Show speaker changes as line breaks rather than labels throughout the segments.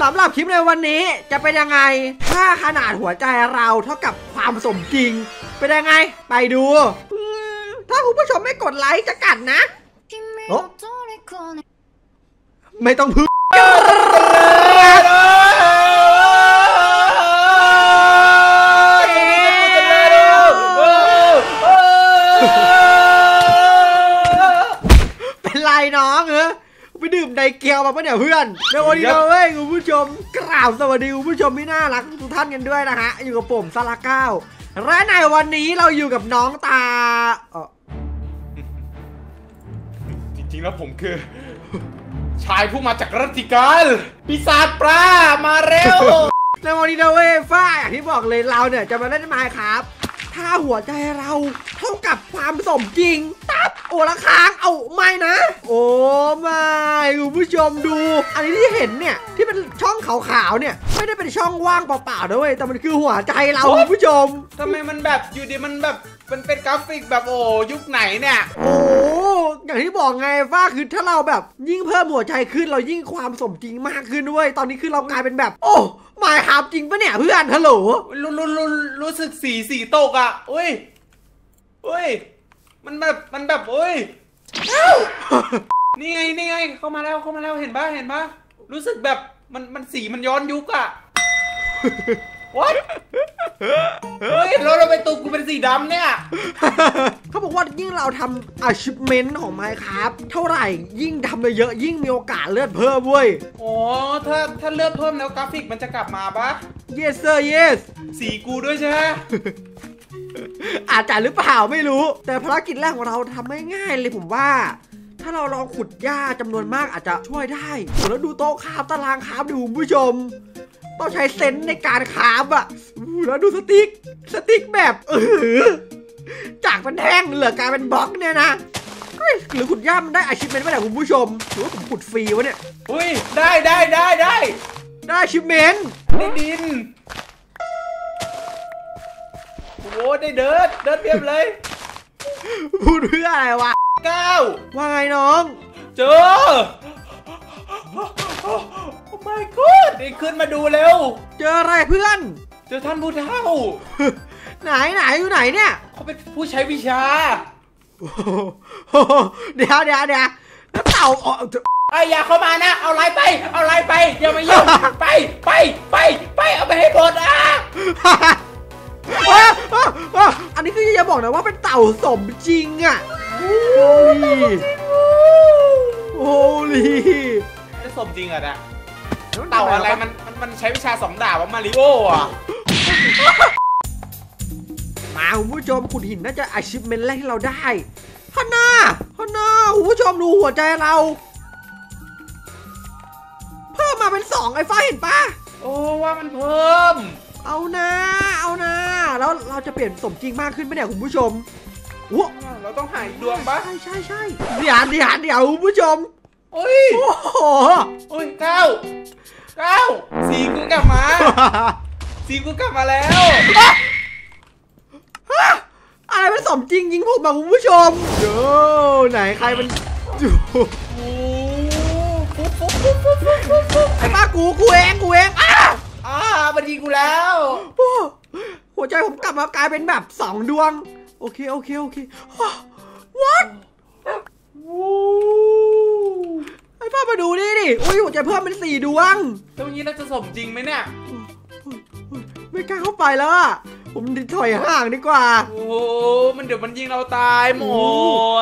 สำหรับคลิปในวันนี้จะเป็นยังไง ถ้าขนาดหัวใจเราเท่ากับความสมจริง เป็นยังไง ไปดูอืมถ้าคุณผู้ชมไม่กดไลค์จะกัดนะ
お
ไม่ต้องพึ่ง ดื่มไดเกียวมาปะเนี่ยเพื่อนในวันนี้เราเว้ยคุณผู้ชมกราบสวัสดีคุณผู้ชมที่น่ารักทุกท่านกันด้วยนะฮะอยู่กับผมซาลาเก้าและในวันนี้เราอยู่กับน้องตาเอ่อ
จริงๆแล้วผมคือ ชายผู้มาจากรัตติการปีศาจปลามาเร็ว
ในวันนี้นะเว้ยฝ้าอย่างที่บอกเลยเราเนี่ยจะมาเล่นไม้ครับ ถ้าหัวใจเรา เท่ากับความสมจริง ตับโอละค้างเอาไม่นะ โอ้ไม่คุณผู้ชมดู อันนี้ที่เห็นเนี่ยที่เป็นช่องขาวๆเนี่ย ไม่ได้เป็นช่องว่างเปล่าๆนะเว้ยแต่มันคือหัวใจเราคุณผู้ชม
ทำไมมันแบบอยู่ดีมันแบบมันเป็นกราฟิกแบบโอ้ยุคไหนเนี่ย
โอ้อย่างที่บอกไงว่าคือถ้าเราแบบยิ่งเพิ่มหัวใจขึ้นเรายิ่งความสมจริงมากขึ้นด้วย ตอนนี้คือเรากลายเป็นแบบ โอ้ หมายครับจริงปะเนี่ยเพื่อนฮัลโหล
รู้รู้รู้รู้สึกสีสีตกอะอุ้ยอุ้ย มันแบบมันแบบอุ้ยเอ้านี่ไงนี่ไงเข้ามาแล้วเข้ามาแล้วเห็นปะเห็นปะรู้สึกแบบมันมันสีมันย้อนยุคอะ What เฮ้ยแล้วเราไปตุกกูเป็นสีดำเนี่ย
เขาบอกว่ายิ่งเราทำ achievement ของ Minecraft เท่าไหร่ยิ่งทำเยอะๆยิ่งมีโอกาสเลือดเพิ่มเว้ย
อ๋อ ถ้าถ้าเลือดเพิ่มแล้วกราฟิกมันจะกลับมาปะ
yes sir yes
สีกูด้วยใช่ไหม
อาจจะหรือเปล่าไม่รู้ แต่ภารกิจแรกของเราทำไม่ง่ายเลยผมว่าถ้าเราลองขุดหญ้าจำนวนมากอาจจะช่วยได้โหแล้วดูโต๊ะ craft ตาราง craft ดูคุณผู้ชม ต้องใช้ sense ในการ craft อะอู้แล้วดู stick stick แบบเออจากเป็นแท่งเหลือกลายเป็นบล็อกเนี่ยนะเฮ้ยหรือขุดหญ้ามันได้อาชีพเมนต์ไหมเนี่ยคุณผู้ชมหรือว่าผมขุดฟรีวะเนี่ย
อุ้ยได้ได้ได้ได้
ได้อาชีพเมนต์
ได้ดินโอ้โหได้เดินเดินเพียบเลย
พูดเพื่ออะไรวะ
เก้า
ว่าไงน้อง
เจอ โอ้ my god นี่ขึ้นมาดูเร็ว
เจออะไรเพื่อน
เจอท่านผู้เฒ่า
ไหนไหนอยู่ไหนเนี่ย
เขาเป็นผู้ใช้วิชา
โอ้โหเดี๋ยวเดี๋ยวเดี๋ยวแล้วเต่าอ๋อ
ไอ้ยอย่าเข้ามานะ เอาไลน์ไป เอาไลน์ไปอย่ามายุ่งไปไปไปไปเอาไปให้หมดอะ
อะอะอะอันนี้คือจะบอกนะว่าเป็นเต่าสมจริงอะโอ้ลีโอ้ลี
จะ สมจริงเหรอะนะเต่าอะไรมันมันมันใช้วิชาสองดาบว่ามาริโออะ
มาคุณผู้ชมขุดหินน่าจะอาชีพเมนแรกที่เราได้ฮันน่าฮันน่าคุณผู้ชมดูหัวใจเรา เพิ่มมาเป็นสองไอ้ฟ้าเห็นปะ
โอ้ว่ามันเพิ่ม
เอานะเอานะแล้วเราจะเปลี่ยนสมจริงมากขึ้นไหมเนี่ยคุณผู้ชมว้า
เราต้องหาอีกดวงปะ
ใช่ใช่ใช่เดี๋ยวเดี๋ยวเดี๋ยวคุณผู้ชม
โอ้ย
โอ้โห
โอ้ยเก้าเก้าสีกูกลับมา สีกูกลับมาแล้ว
อะไรเป็นสมจริงยิงผมมาคุณผู้ชมโย่ไหนใครมันโย่
โอ้ปุ๊บปุ๊บปุ๊บปุ๊บปุ๊บปุ๊บปุ๊บ
ไอ้ป้ากูกูเองกูเองอ้า
อ่ามันยิงกูแล้ว
โอ้หัวใจผมกลับมากลายเป็นแบบสองดวง โอเคโอเคโอเค what ไอ้ป้ามา ดูนี่ดิ อุ้ยหัวใจเพิ่มเป็นสี่ดวง
ตรงนี้เราจะสมจริงไหมเนี่ย
ไม่กล้าเข้าไปแล้วอะผมถอยห่างดีกว่า
โอ้มันเดี๋ยวมันยิงเราตายหม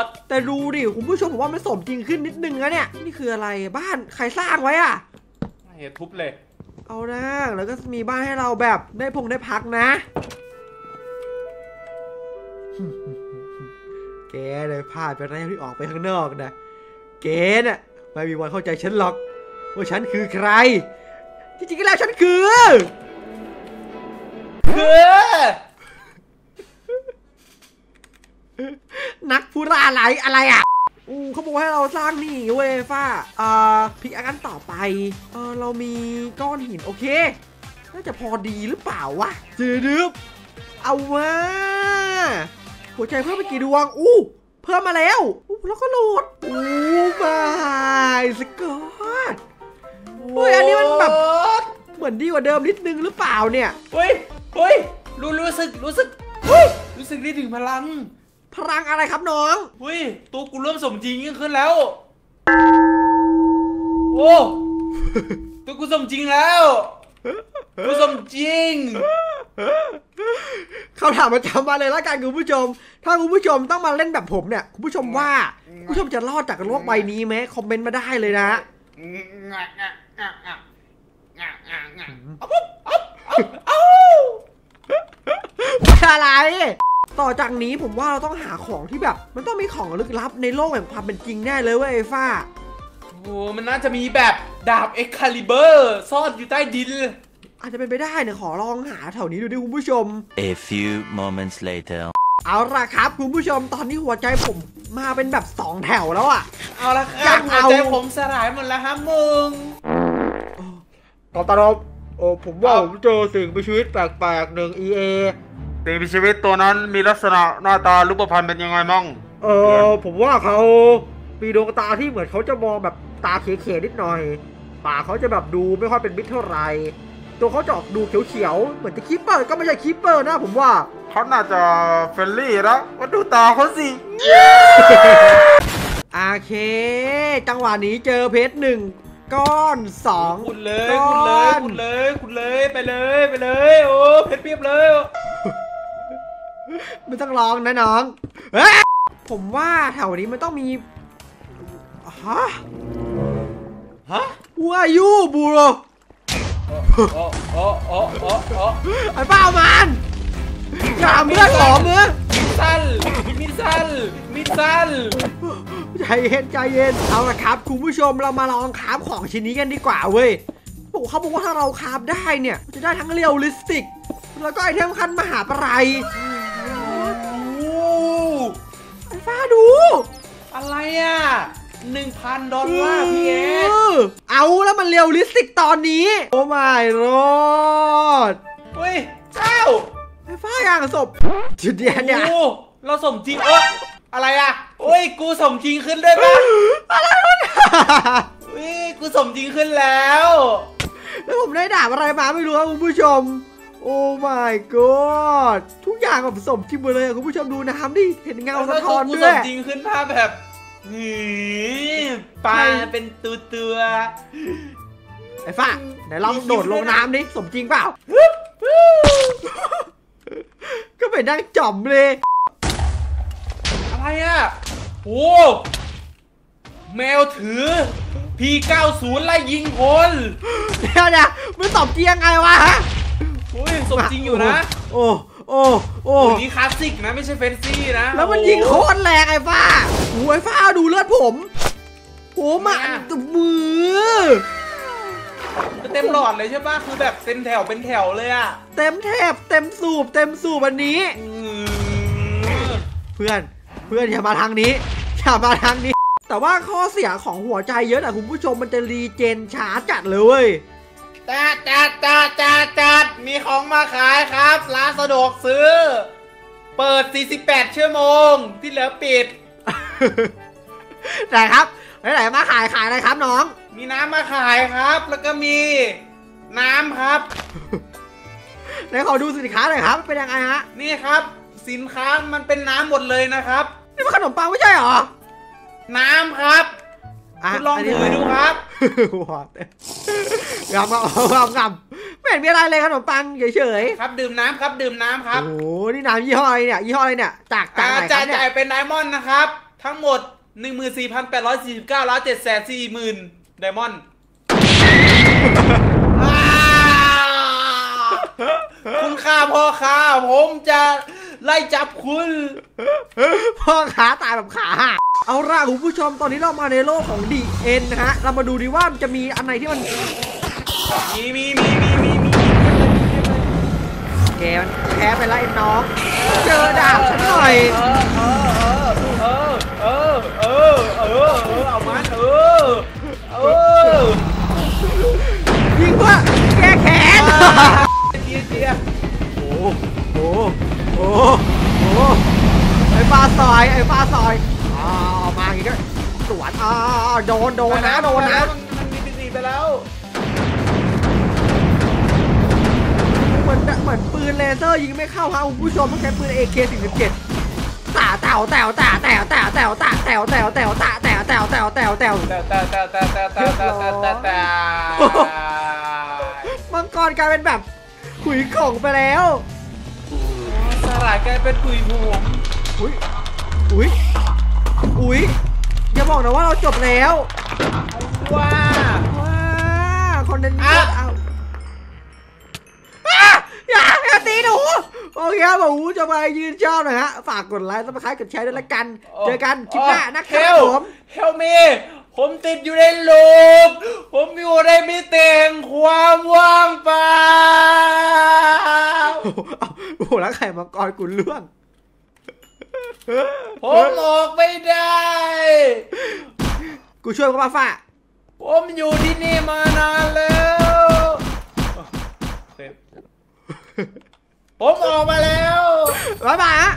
ด
แต่ดูดิคุณผู้ชมผมว่ามันสมจริงขึ้นนิดนึงนะเนี่ย นี่คืออะไรบ้านใครสร้างไว้อะ
เฮ้ยทุบเลย
เอานะแล้วก็มีบ้านให้เราแบบได้พงได้พักนะ แกเลยพลาดไปแล้วที่ออกไปข้างนอกนะแกน่ะ ไม่มีวันเข้าใจฉันหรอก ว่าฉันคือใคร จริงๆแล้วฉันคือ
คือ
นักผู้ล่าอะไรอะไรอะอูเขาบอกให้เราสร้างนี่เว้ยฟ้าเอ่อพิกอันต่อไปเออเรามีก้อนหินโอเค น่าจะพอดีหรือเปล่าวะเจดึบเอาว่าหัวใจเพิ่มไปกี่ดวง อู้ เพิ่มมาแล้วอู้แล้วก็โหลดอู้บายสกอตเฮ้ยอันนี้มันแบบ
โอ้
มือนดีกว่าเดิมนิดนึงหรือเปล่าเนี่ย
เฮ้ยเฮ้ยรู้รู้สึกรู้สึกเฮ้ยรู้สึกได้ถึงพลัง
พลังอะไรครับน้อง
เฮ้ยตัวกูเริ่มสมจริงยิ่งขึ้นแล้ว โอ้ตัวกูสมจริงแล้วกูสมจริง
คำถามประจำมาเลยละกันคุณผู้ชม ถ้าคุณผู้ชมต้องมาเล่นแบบผมเนี่ย คุณผู้ชมว่า คุณผู้ชมจะรอดจากโลกใบนี้ไหมคอมเมนต์มาได้เลยนะ
อาปุ๊บเอาเอาเอา
อะไร ต่อจากนี้ผมว่าเราต้องหาของที่แบบ มันต้องมีของลึกลับในโลกแห่งความเป็นจริงแน่เลยเว้ยไอ้ฟ้า
โอ้มันน่าจะมีแบบดาบเอ็กคาลิเบอร์ ซ่อนอยู่ใต้ดิน
อาจจะเป็นไปได้เนี่ยขอลองหาแถวนี้ดูดิคุณผู้ชม
A few moments later.
เอาละครับคุณผู้ชมตอนนี้หัวใจผมมาเป็นแบบสองแถวแล้วอะ
เอาละค
อยา
รับ
ก
หัว
เอา
ใจผมสลายหมดแล้วฮะมึง
ตอนตอนโอ้ผมว่าผมเจอสิ่งมีชีวิตแปลกๆหนึ่ง EA
สิ่งมีชีวิตตัวนั้นมีลักษณะหน้าตารูปพรรณเป็นยังไงมั่ง
เออผมว่าเขามีดวงตาที่เหมือนเขาจะมองแบบตาเขๆนิดหน่อย ปากเขาจะแบบดูไม่ค่อยเป็นมิตรเท่าไหร่ ตัวเขาจะออกดูเขียวๆ เหมือนจะ creeper ก็ไม่ใช่ creeper นะผมว่า
เขาน่าจะ friendly นะว่าดูตาเขาสิ
โอเค จังหวะนี้เจอเพชรหนึ่งก้อนสอง
คุณเลย
ก้
คุณเลย
อน
คุณเลยคุณเลยไปเลยไปเลย โอ้เพชรเพียบเลย
ไม่ต้องร้องนะน้องเฮ้ยผมว่าแถวนี้มันต้องมีฮะ
ฮะ
ว่ายูบูโร
โอ้โอ้โอ้โอ้โอ้
ไอ้ป้ามันอย่าเมื่อขอเมื่อ
มิสันมิสันมิสัน
ใจเย็นใจเย็นเอาละครับคุณผู้ชมเรามาลองคราฟของชิ้นนี้กันดีกว่าเว้ยบอกเขาบอกว่าถ้าเราคราฟได้เนี่ยจะได้ทั้งเรียลลิสติก แล้วก็ไอเทมขั้นมหาปราย
โอ้
ไอ้ฟ้าดู
อะไรอะ หนึ่งพันดอลลาร์พีเอส
เออเอาแล้วมันเรียลลิสติกตอนนี้ โอ้ my god
เฮ้ยเจ้า
ไอ้ฟ้าอย่างศพจุดเดียวเนี่ย
โอ้เราสมจริงเอออะไรอะโอ้ยกูสมจริงขึ้นด้วยปะ
อะไรวะเนี่ย
เฮ้ยกูสมจริงขึ้นแล้ว
แล้วผมได้ดาบอะไรมาไม่รู้ครับคุณผู้ชมโอ้ my god ทุกอย่างแบบสมจริงหมดเลยอะคุณผู้ชมดูน้ำดิเห็นเงาสะท้อน
กู
ด้
ส
วย
มจริงขึ้นภาพแบบ หือปลาเป็นตัวตัว
ไอ้ฟ้าไหนลองโดดลงน้ำดิสมจริงเปล่า ก็ไปนั่งจ่อมเลย
อะไรอะโอ้แมวถือ P90 ไล่ยิงคน
เดี๋ยวเนี่ยมันสมจริงยังไงวะฮะ
อุ้ยสมจริงอยู่นะ
โอ้ โอ้โอ้
โอ้นี่คลาสสิกนะไม่ใช่เฟนซี่นะ
แล้วมันยิงโคตรแรงไอ้ฟ้าโอ้ยฟ้าดูเลือดผมโอ้มามือ
เต็มหลอดเลยใช่ปะคือแบบเต็มแถวเป็นแถวเลยอะ
เต็มเทพเต็มสูบเต็มสูบวันนี้
อืม
เพื่อนเพื่อนอย่ามาทางนี้อย่ามาทางนี้ แต่ว่าข้อเสียของหัวใจเยอะแต่คุณผู้ชมมันจะรีเจนช้าจัดเลยเว้ย
จัดจัดจัดจัดจัดมีของมาขายครับ ร้านสะดวกซื้อ เปิด 48 ชั่วโมง ที่เหลือปิด
ไหนครับไหนๆมาขายขายอะไรครับน้อง
มีน้ำมาขายครับ แล้วก็มี น้ำครับ
ไหนขอดูสินค้าหน่อยครับเป็นยังไงฮะ
นี่ครับ สินค้ามันเป็นน้ำหมดเลยนะครับ
นี่มันขนมปังไม่ใช่เหรอ
น้ำครับะ คุณลอง
นนี้
ถือดูครับ
หัวเต็มงำงำงำงำไม่เห็นมีอะไรเลยขนมปังเฉย
ครับดื่มน้ำครับดื่มน้ำค
ๆ
รับ
โอ้โหนี่น้ำยี่ห้ออะไรเนี่ยยี่ห้ออะไรเนี่ยจากจาก
อ่า
ไหนค
จ่า
รั
ย
บเนี่ย
จ่ายเป็นไดมอนด์นะครับ ทั้งหมด 14,849ล้าน7แสน4หมื่นไดมอนด์อ่าคุณค่าพ่อค้าผมจะไล่จับคุณ
พ่อขาตายแบบขาหัก เอาล่ะคุณผู้ชมตอนนี้เรามาในโลกของดีเอ็นนะฮะ เรามาดูดีว่ามันจะมีอันไหนที่มัน
มีมีมีมีมีมี
แกมันแพ้ไปแล้วไอ้น้อง เจอดาบฉันหน่อย
เออเออเออเออเออเออเอามันเออเออ
ยิงเพื่อแก้แค้น
เจียเจีย
โอ้โหโอ้โหไอ้ปลาซอยไอ้ปลาซอย อ้าวมาอีกแล้วสวนอ้าวโดนโดนนะโดนนะ
มันมีปีไปแล้ว
เซอร์ยิงไม่เข้าฮะคุณผู้ชมต้องใช้ปืน AK47 ตาแต๋วแต๋วตาแต๋วแต๋วแต๋วตาแต๋วแต๋วแต๋วตาแต๋วแต๋วแต๋วแต๋วแต๋ว
แต่แต่แต่แต่แต่แต่แต่แต่แต่แต่
มังกรกลายเป็นแบบขุยของไปแล้ว
สลายกลายเป็นปุยผง
อุ้ยอุ้ย อุ้ยอย่าบอกนะว่าเราจบแล้ว
ว้า
ว้าคอนเทนต์
อะ
เอาอะอย่าอย่าตีหนูโอเคครับผมจะมายืนชอบหนะฮะ ฝากกด like subscribe กดแชร์ด้วยละกัน เจอกันคลิปหน้านะครับผม
help me ผมติดอยู่ใน loop ผมอยู่ในมิติแห่งความว่างเปล่า
โอ้โหเอาโอ้โหแล้วไข่มังกรกูร่วง
ผมออกไม่ได้
กูช่วยกูมาฝ่า
ผมอยู่ที่นี่มานานแล้วผมออกมาแล้ว
บ๊ายบายฮะ